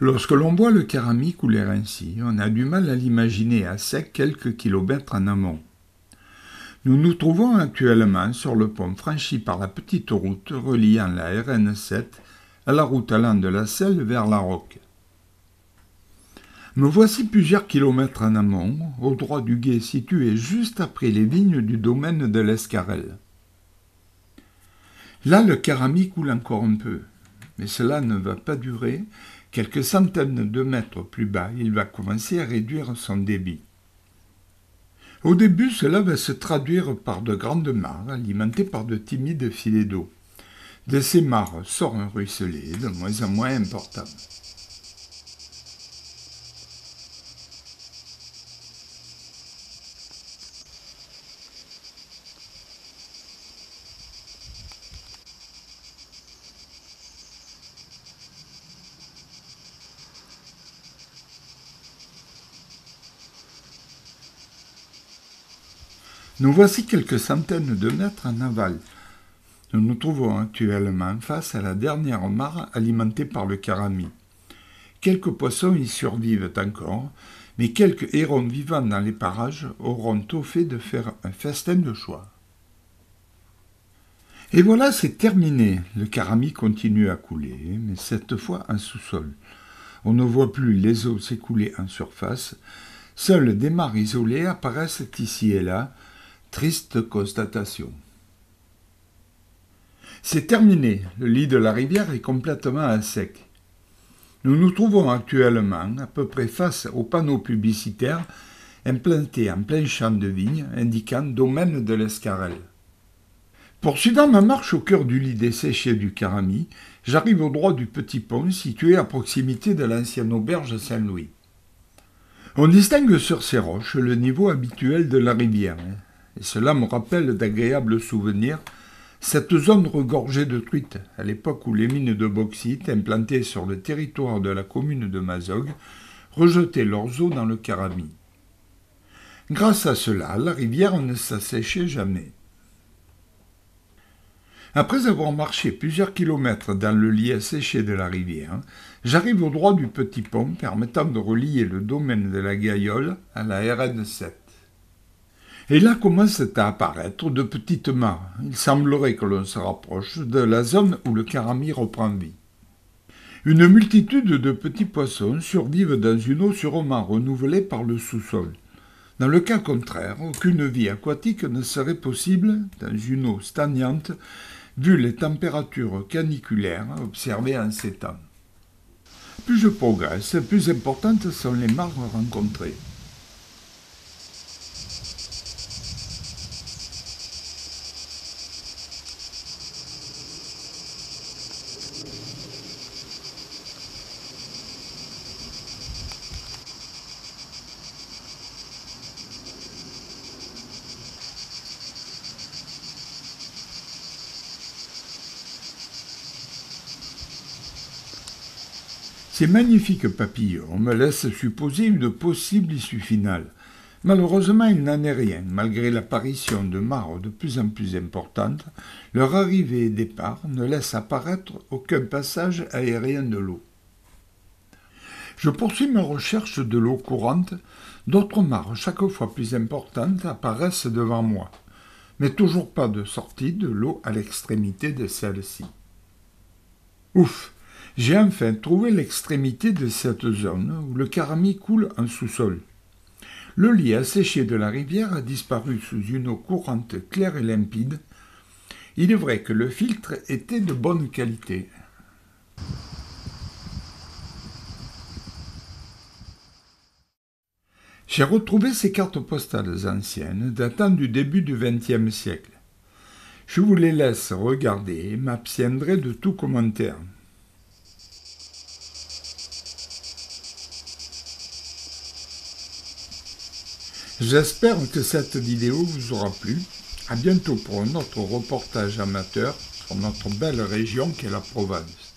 Lorsque l'on voit le Carami couler ainsi, on a du mal à l'imaginer à sec quelques kilomètres en amont. Nous nous trouvons actuellement sur le pont franchi par la petite route reliant la RN7 à la route allant de la Selle vers la Roque. Me voici plusieurs kilomètres en amont, au droit du gué situé juste après les vignes du domaine de l'Escarel. Là, le Carami coule encore un peu, mais cela ne va pas durer. Quelques centaines de mètres plus bas, il va commencer à réduire son débit. Au début, cela va se traduire par de grandes mares alimentées par de timides filets d'eau. De ces mares sort un ruisselet de moins en moins important. Nous voici quelques centaines de mètres en aval. Nous nous trouvons actuellement face à la dernière mare alimentée par le carami. Quelques poissons y survivent encore, mais quelques hérons vivant dans les parages auront tôt fait de faire un festin de choix. Et voilà, c'est terminé. Le carami continue à couler, mais cette fois en sous-sol. On ne voit plus les eaux s'écouler en surface. Seules des mares isolées apparaissent ici et là, Triste constatation. C'est terminé, le lit de la rivière est complètement à sec. Nous nous trouvons actuellement à peu près face au panneau publicitaire implanté en plein champ de vigne indiquant domaine de l'Escarel. Poursuivant ma marche au cœur du lit desséché du Carami, j'arrive au droit du petit pont situé à proximité de l'ancienne auberge Saint-Louis. On distingue sur ces roches le niveau habituel de la rivière, cela me rappelle d'agréables souvenirs, cette zone regorgée de truites, à l'époque où les mines de bauxite, implantées sur le territoire de la commune de Mazog, rejetaient leurs eaux dans le Carami. Grâce à cela, la rivière ne s'asséchait jamais. Après avoir marché plusieurs kilomètres dans le lit asséché de la rivière, j'arrive au droit du petit pont permettant de relier le domaine de la Gaillole à la RN 7. Et là commencent à apparaître de petites mares. Il semblerait que l'on se rapproche de la zone où le carami reprend vie. Une multitude de petits poissons survivent dans une eau sûrement renouvelée par le sous-sol. Dans le cas contraire, aucune vie aquatique ne serait possible dans une eau stagnante vu les températures caniculaires observées en ces temps. Plus je progresse, plus importantes sont les mares rencontrées. Ces magnifiques papillons me laissent supposer une possible issue finale. Malheureusement, il n'en est rien. Malgré l'apparition de mares de plus en plus importantes, leur arrivée et départ ne laissent apparaître aucun passage aérien de l'eau. Je poursuis mes recherches de l'eau courante. D'autres mares, chaque fois plus importantes, apparaissent devant moi, mais toujours pas de sortie de l'eau à l'extrémité de celle-ci. Ouf j'ai enfin trouvé l'extrémité de cette zone où le carami coule en sous-sol. Le lit asséché de la rivière a disparu sous une eau courante claire et limpide. Il est vrai que le filtre était de bonne qualité. J'ai retrouvé ces cartes postales anciennes datant du début du XXe siècle. Je vous les laisse regarder et m'abstiendrai de tout commentaire. J'espère que cette vidéo vous aura plu. A bientôt pour un autre reportage amateur sur notre belle région qu'est la Provence.